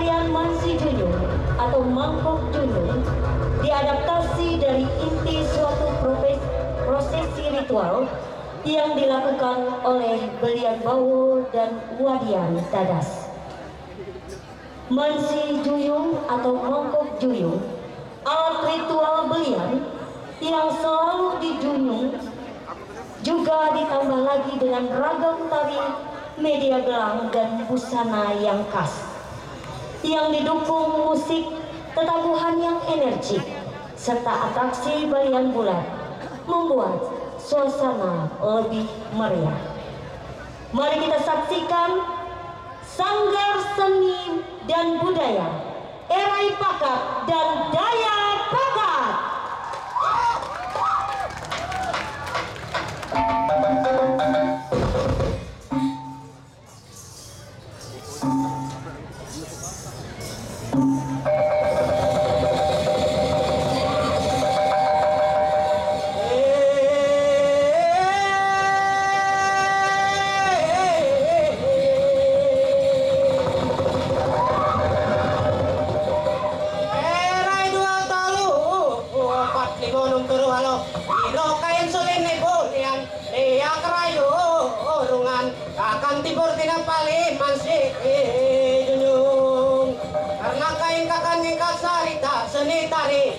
Tarian Mansi Junjung atau Mangkok Junjung diadaptasi dari inti suatu profes- prosesi ritual yang dilakukan oleh Belian Bawo dan Wadian Dadas. Mansi Juyung atau Mangkok Juyung alat ritual belian yang selalu dijunjung juga ditambah lagi dengan ragam tari media gelang dan busana yang khas yang didukung musik tetabuhan yang energik serta atraksi barian bulat membuat suasana lebih meriah. Mari kita saksikan Sanggar Seni dan Budaya Erai Pakat dan Daya Akan tibur tina pali mansi junjung. Karena kain kakan ngingkat sarita seni tari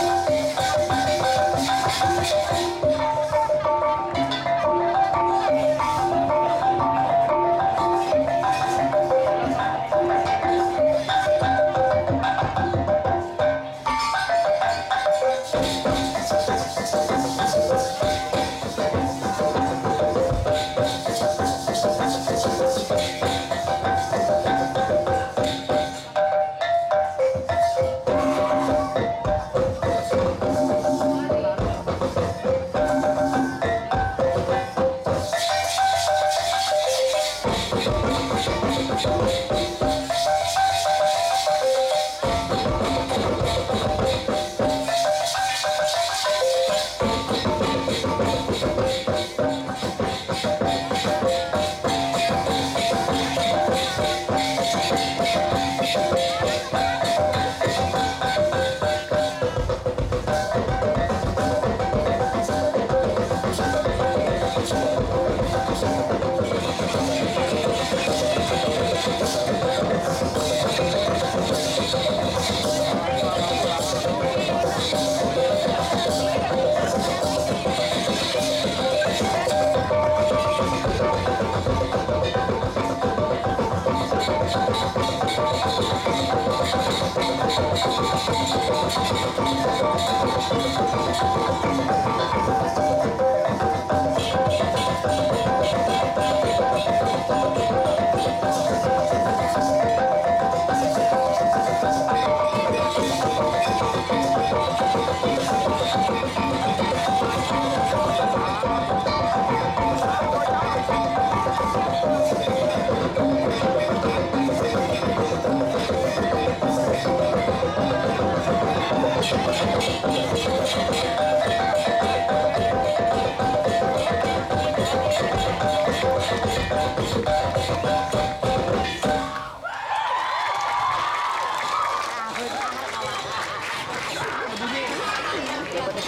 私たちは私たちは私たちは私たちは私たちは私たちは私たちは私たち